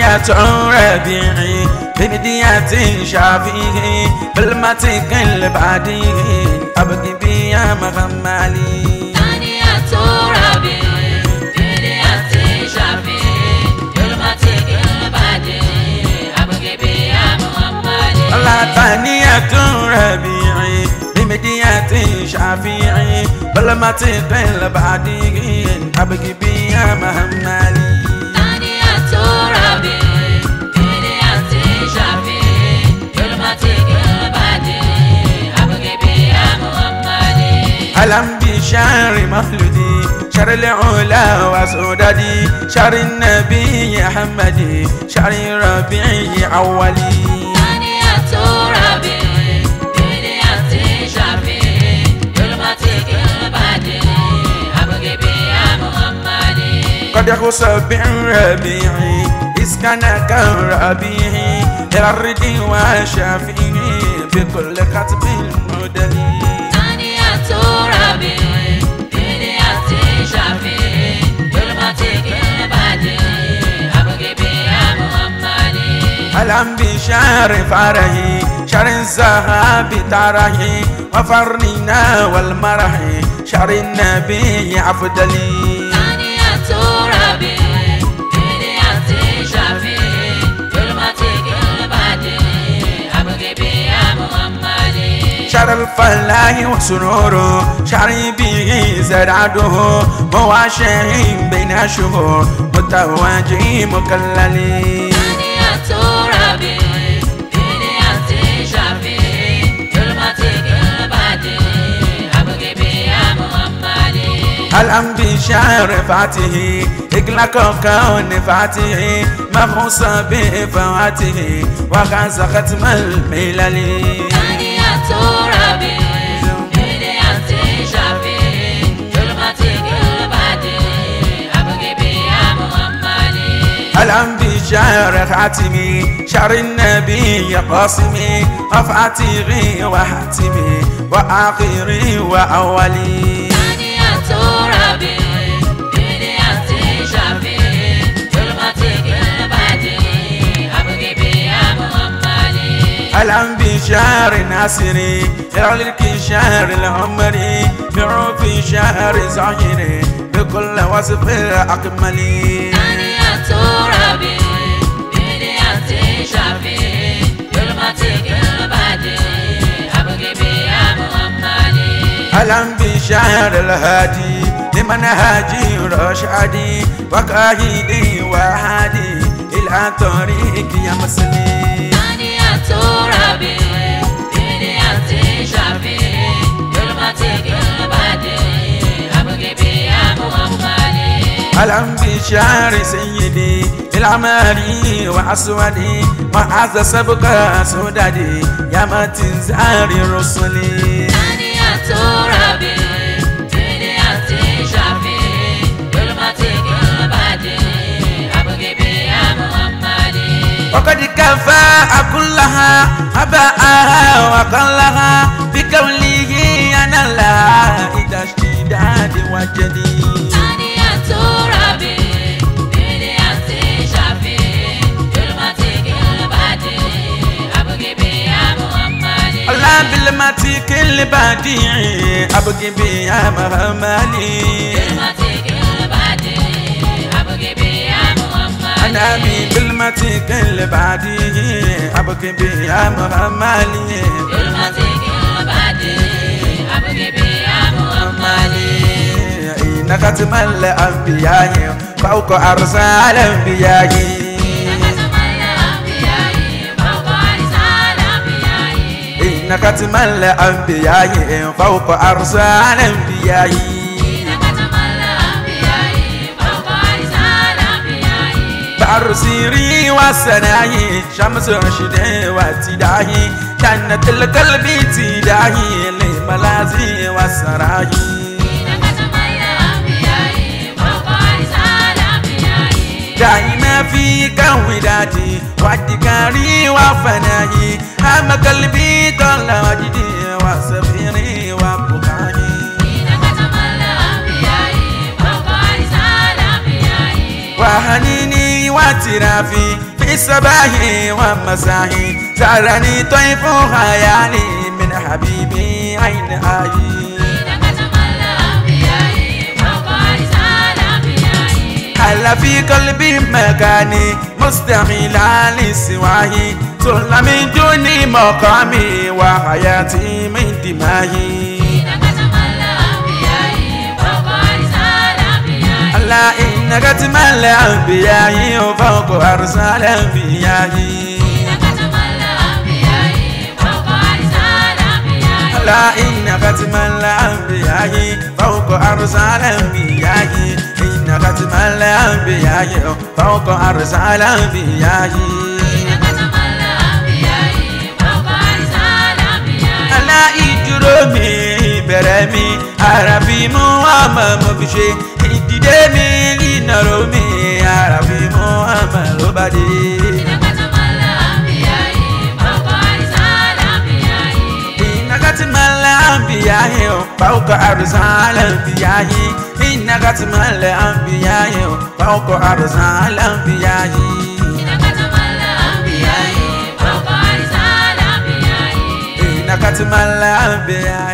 ثانية ربيعي بمدية شافيه بالمتك البعدين أبقي بيا مغمالي. ثانية ربيعي أبقي بيا الله ثانية بمدية شافيه بالمتك البعدين أبقي بيا ألم بشهر مخلدي شهر العلا وسودادي. شهر النبي حمدي شهر ربيعي أولي. ثانية ربيعي بداية شفيعي كلمتك البديع أبقي بيا محمد. قد يخص بالربيعي إذ كان كالربيعي للرد وشافيه في كل كتب المدلي ألم بشهر فرحي شهر الذهب ترحي وفرننا والمرحي شهر النبي أفضلي ثانية ربيعي شهر الفلاح وسروره شهر به زرعته مواشي بين شهور. متواجه مكللي الأم بشهر فاته إغلاق كون فاته مخص بفواته وغاز ختم الملل الأم بشهر خاتمي شهر النبي قاسمي وفاتغي وحاتمي وآخري وأولي. ثانية ربيعي بشهر ناصري. يرلك شهر العمري. بعوف شهر ظاهري بكل وصف أكملي. ثانية ربيعي بداية شفيعي كلمتك البديع أبقي بيا محمد ألم بشهر الهادي لمن هاجي رشادي. وكاهدي وهادي إلى طريق يا مسلي. ألم بشهر سيدي العمالي وأسودي وعز سبق سودادي يا متن زاري رسلي ثانية ربيعي بداية شفيعي كلمتك البديع أبقي بيا محمد وقد كفى كلها أباءها وقلها. بقوله أنا لا إذا اشتداد وجدي ثانية الله بالمتيك البديع أبقي بيا مهمالي بي بالمتيك البديع أبقي بيا مهمالي كلمتك البديع أبقي بيا محمد إنك تمل أنبياء فوق أرسال أنبياء إنك تمل أنبياء فوق أرسال أنبياء بأرسيري وسناي شمس رشدي واتداهي جنة القلب تداهي لملازي وسراهي. دائما فيك ودادي وادكاري وفناي هم قلبي طل وجدي وسفيري وبكاهي وهنيني واعترافي في الصباح والمساء زارني طيف خيالي من حبيبي عين آهي هل في قلبي مكاني مستحيل لسواه طل من دون مقامي وحياتي من دماغي إنك تملى الأنبياء وفوق أرسال الأنبياء ألا إنك تملى الأنبياء فوق أرسال الأنبياء إنك تملى الأنبياء فوق أرسال الأنبياء ألا إجرمي برمي عرفي محمد مبشي إددمي إنرمي عرفي محمد ربدي إنك تملى الأنبياء فوق أرسال الأنبياء إنك تملى الأنبياء فوق أرسال الأنبياء إنك تملى الأنبياء